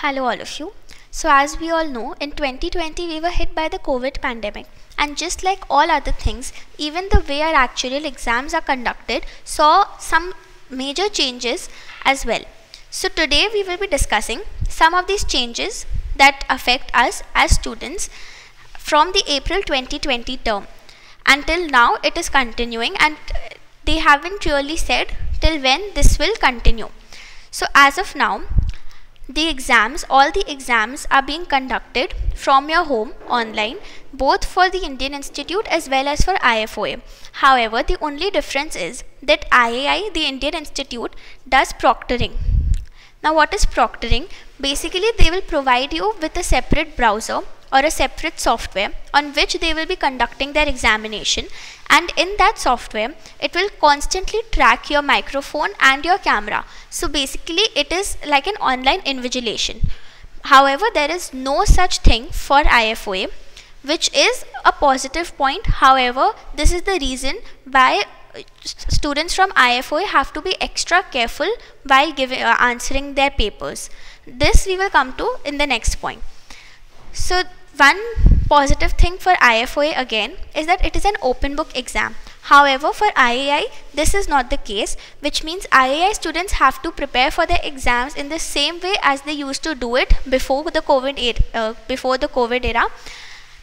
Hello, all of you. So, as we all know, in 2020 we were hit by the COVID pandemic, and just like all other things, even the way our actuarial exams are conducted saw some major changes as well. So, today we will be discussing some of these changes that affect us as students from the April 2020 term. Until now, it is continuing, and they haven't really said till when this will continue. So, as of now, the exams, all the exams are being conducted from your home online, both for the Indian Institute as well as for IFOA. However, the only difference is that IAI, the Indian Institute, does proctoring. Now, what is proctoring? Basically, they will provide you with a separate browser or a separate software on which they will be conducting their examination. And in that software it will constantly track your microphone and your camera. So basically it is like an online invigilation. However there is no such thing for IFOA which is a positive point. However this is the reason why uh, students from IFOA have to be extra careful while giving uh, answering their papers. This we will come to in the next point. So one positive thing for IFOA again is that it is an open book exam. However, for IAI, this is not the case, which means IAI students have to prepare for their exams in the same way as they used to do it before the COVID, uh, before the COVID era.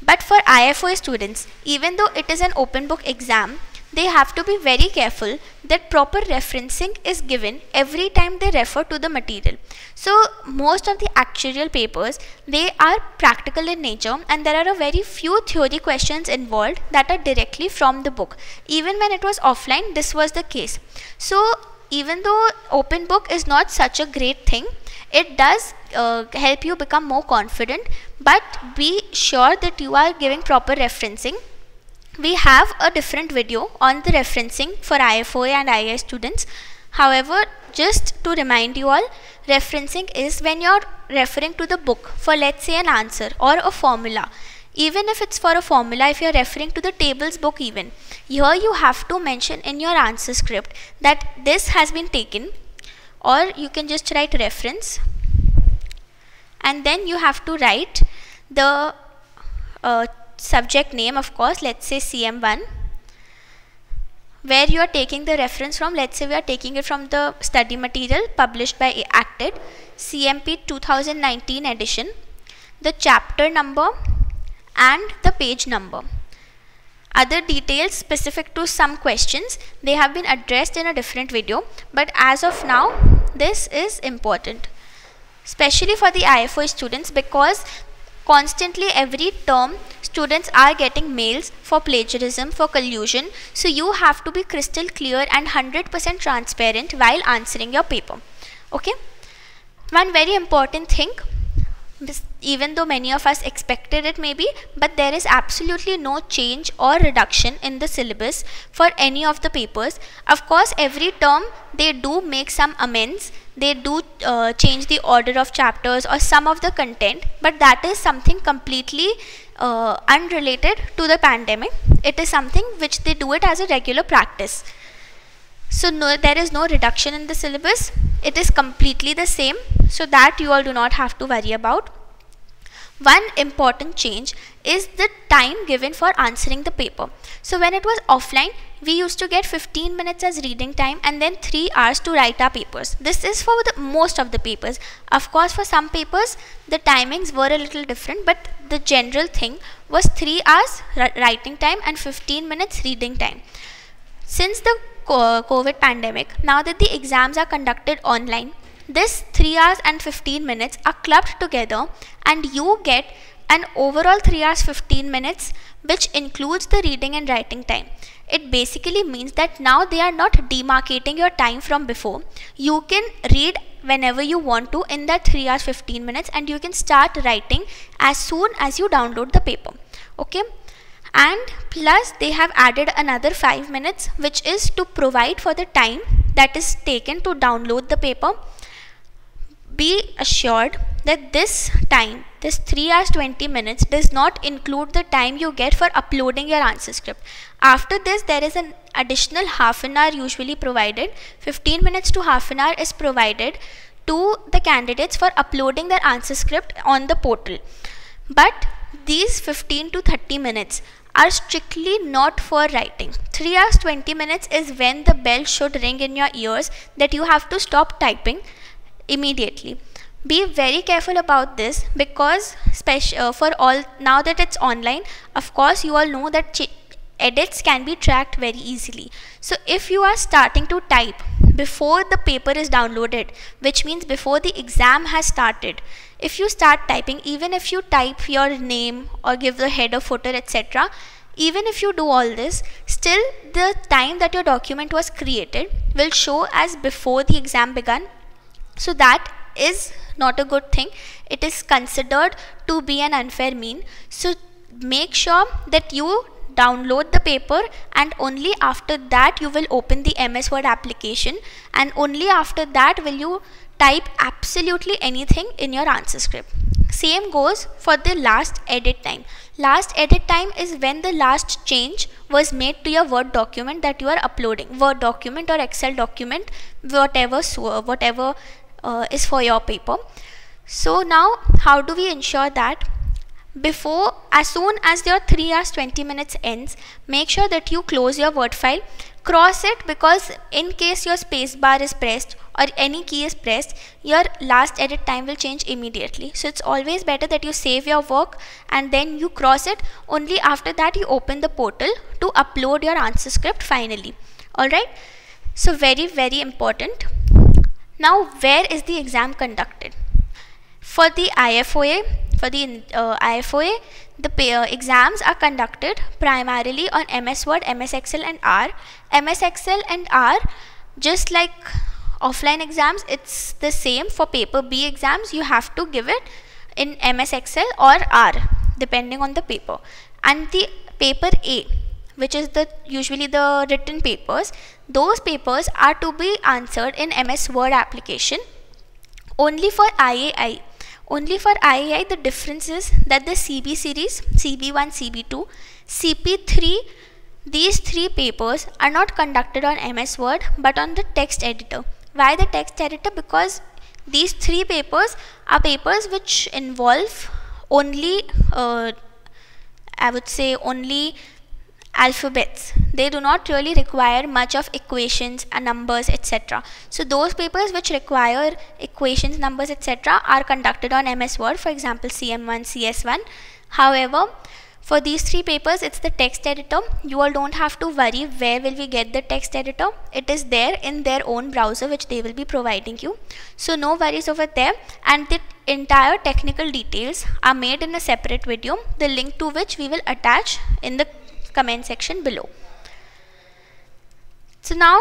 But for IFOA students, even though it is an open book exam, they have to be very careful that proper referencing is given every time they refer to the material. So most of the actuarial papers, they are practical in nature and there are a very few theory questions involved that are directly from the book. Even when it was offline, this was the case. So even though open book is not such a great thing, it does uh, help you become more confident but be sure that you are giving proper referencing we have a different video on the referencing for IFOA and IAI students. However, just to remind you all, referencing is when you're referring to the book for let's say an answer or a formula. Even if it's for a formula, if you're referring to the tables book even, here you have to mention in your answer script that this has been taken or you can just write reference and then you have to write the uh, subject name of course let's say CM1 where you are taking the reference from let's say we are taking it from the study material published by Acted CMP 2019 edition the chapter number and the page number. Other details specific to some questions they have been addressed in a different video but as of now this is important especially for the IFO students because constantly every term students are getting mails for plagiarism for collusion. So you have to be crystal clear and 100% transparent while answering your paper. Okay? One very important thing even though many of us expected it maybe but there is absolutely no change or reduction in the syllabus for any of the papers. Of course every term they do make some amends. They do uh, change the order of chapters or some of the content but that is something completely uh, unrelated to the pandemic. It is something which they do it as a regular practice. So no, there is no reduction in the syllabus it is completely the same so that you all do not have to worry about one important change is the time given for answering the paper. So when it was offline, we used to get 15 minutes as reading time and then 3 hours to write our papers. This is for the most of the papers. Of course, for some papers, the timings were a little different, but the general thing was 3 hours writing time and 15 minutes reading time. Since the COVID pandemic, now that the exams are conducted online, this 3 hours and 15 minutes are clubbed together and you get an overall 3 hours 15 minutes which includes the reading and writing time. It basically means that now they are not demarcating your time from before. You can read whenever you want to in that 3 hours 15 minutes and you can start writing as soon as you download the paper. Okay and plus they have added another 5 minutes which is to provide for the time that is taken to download the paper be assured that this time, this 3 hours 20 minutes does not include the time you get for uploading your answer script. After this, there is an additional half an hour usually provided. 15 minutes to half an hour is provided to the candidates for uploading their answer script on the portal. But these 15 to 30 minutes are strictly not for writing. 3 hours 20 minutes is when the bell should ring in your ears that you have to stop typing immediately. Be very careful about this because uh, for all now that it's online, of course you all know that edits can be tracked very easily. So if you are starting to type before the paper is downloaded, which means before the exam has started, if you start typing, even if you type your name or give the header, footer, etc., even if you do all this, still the time that your document was created will show as before the exam began. So that is not a good thing. It is considered to be an unfair mean. So make sure that you download the paper and only after that you will open the MS Word application and only after that will you type absolutely anything in your answer script. Same goes for the last edit time. Last edit time is when the last change was made to your Word document that you are uploading. Word document or Excel document, whatever, whatever uh, is for your paper. So now how do we ensure that before as soon as your 3 hours 20 minutes ends make sure that you close your word file. Cross it because in case your space bar is pressed or any key is pressed your last edit time will change immediately. So it's always better that you save your work and then you cross it. Only after that you open the portal to upload your answer script finally. Alright so very very important. Now where is the exam conducted? For the IFOA for the uh, IFOA, the uh, exams are conducted primarily on MS Word, MS Excel and R. MS Excel and R, just like offline exams, it's the same for paper B exams. You have to give it in MS Excel or R, depending on the paper. And the paper A, which is the usually the written papers, those papers are to be answered in MS Word application. Only for IAI, only for IAI the difference is that the CB series, CB1, CB2, CP3, these three papers are not conducted on MS Word but on the text editor. Why the text editor? Because these three papers are papers which involve only, uh, I would say only alphabets. They do not really require much of equations and numbers etc. So those papers which require equations, numbers etc. are conducted on MS Word for example CM1, CS1. However, for these three papers it's the text editor. You all don't have to worry where will we get the text editor. It is there in their own browser which they will be providing you. So no worries over there and the entire technical details are made in a separate video the link to which we will attach in the comment section below. So now,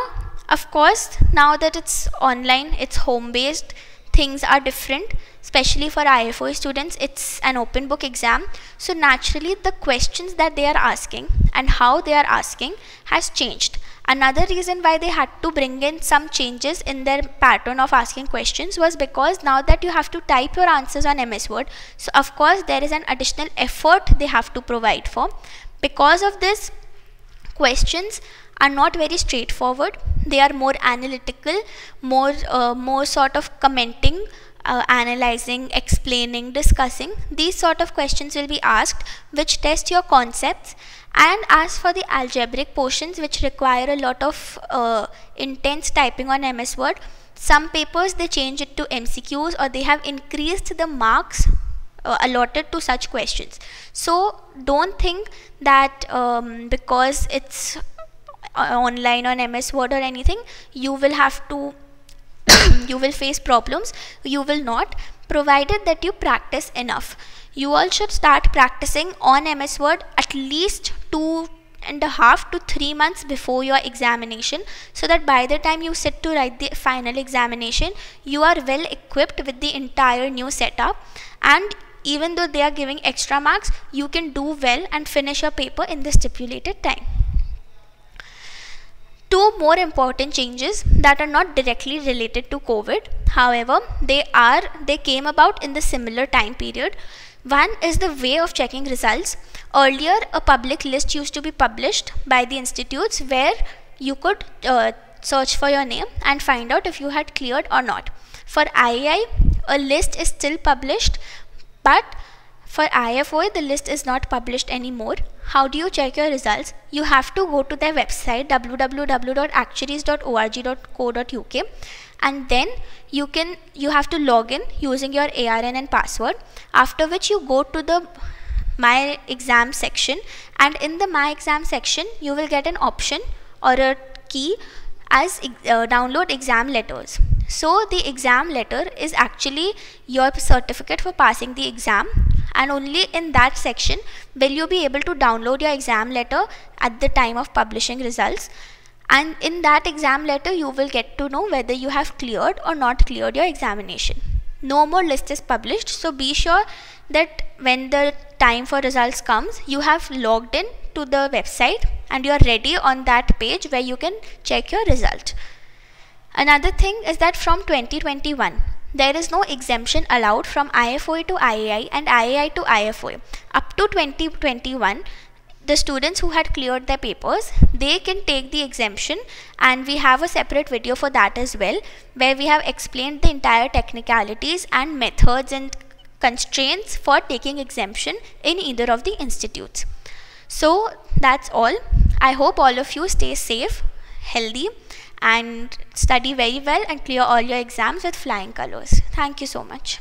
of course, now that it's online, it's home based, things are different, especially for IFO students, it's an open book exam. So naturally, the questions that they are asking and how they are asking has changed. Another reason why they had to bring in some changes in their pattern of asking questions was because now that you have to type your answers on MS Word, so of course there is an additional effort they have to provide for. Because of this, questions are not very straightforward. They are more analytical, more, uh, more sort of commenting, uh, analyzing, explaining, discussing. These sort of questions will be asked which test your concepts and as for the algebraic portions which require a lot of uh, intense typing on MS Word, some papers they change it to MCQs or they have increased the marks uh, allotted to such questions. So don't think that um, because it's uh, online on MS Word or anything, you will have to, you will face problems. You will not, provided that you practice enough. You all should start practicing on MS Word at least two and a half to three months before your examination so that by the time you sit to write the final examination you are well equipped with the entire new setup and even though they are giving extra marks you can do well and finish your paper in the stipulated time. Two more important changes that are not directly related to covid. However they are they came about in the similar time period. One is the way of checking results. Earlier a public list used to be published by the institutes where you could uh, search for your name and find out if you had cleared or not. For IAI, a list is still published, but for IFOA, the list is not published anymore. How do you check your results? You have to go to their website www.actuaries.org.co.uk and then you can you have to log in using your ARN and password after which you go to the my exam section and in the my exam section you will get an option or a key as uh, download exam letters so the exam letter is actually your certificate for passing the exam. And only in that section will you be able to download your exam letter at the time of publishing results. And in that exam letter you will get to know whether you have cleared or not cleared your examination. No more list is published. So be sure that when the time for results comes you have logged in to the website and you are ready on that page where you can check your result another thing is that from 2021 there is no exemption allowed from IFOA to IAI and IAI to IFOA up to 2021 the students who had cleared their papers they can take the exemption and we have a separate video for that as well where we have explained the entire technicalities and methods and constraints for taking exemption in either of the institutes. So that's all. I hope all of you stay safe healthy and study very well and clear all your exams with flying colors. Thank you so much